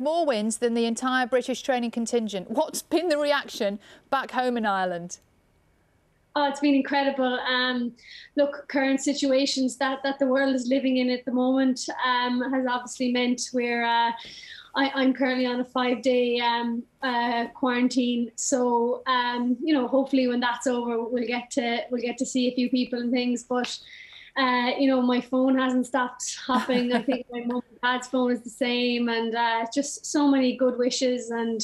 more wins than the entire British training contingent. What's been the reaction back home in Ireland? Oh, it's been incredible. Um, look, current situations that, that the world is living in at the moment um, has obviously meant we're. Uh, I, am currently on a five day um, uh, quarantine, so um, you know, hopefully when that's over, we'll get to we'll get to see a few people and things. But uh, you know, my phone hasn't stopped hopping. I think my mum and dad's phone is the same, and uh, just so many good wishes. And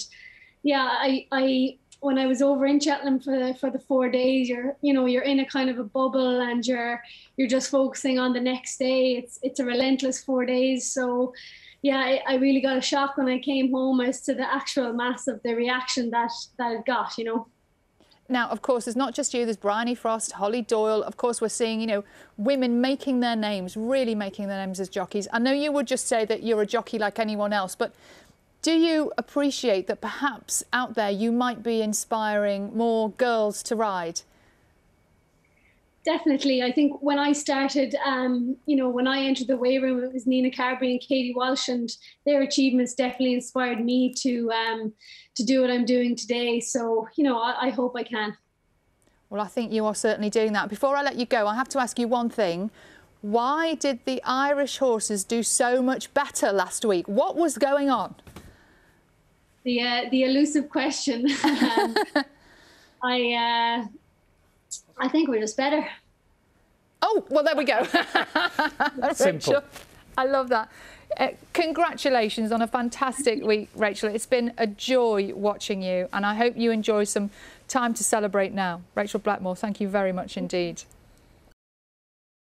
yeah, I, I when I was over in Cheltenham for the, for the four days, you're you know you're in a kind of a bubble, and you're you're just focusing on the next day. It's it's a relentless four days. So yeah, I, I really got a shock when I came home as to the actual mass of the reaction that that it got. You know. Now, of course, there's not just you, there's Bryony Frost, Holly Doyle. Of course, we're seeing, you know, women making their names, really making their names as jockeys. I know you would just say that you're a jockey like anyone else, but do you appreciate that perhaps out there you might be inspiring more girls to ride? Definitely. I think when I started, um, you know, when I entered the weigh room, it was Nina Carberry and Katie Walsh, and their achievements definitely inspired me to um, to do what I'm doing today. So, you know, I, I hope I can. Well, I think you are certainly doing that. Before I let you go, I have to ask you one thing. Why did the Irish horses do so much better last week? What was going on? The uh, the elusive question. um, I. Uh, I think we're just better. Oh, well, there we go. Simple. Rachael, I love that. Uh, congratulations on a fantastic week, Rachael. It's been a joy watching you, and I hope you enjoy some time to celebrate now. Rachael Blackmore, thank you very much indeed.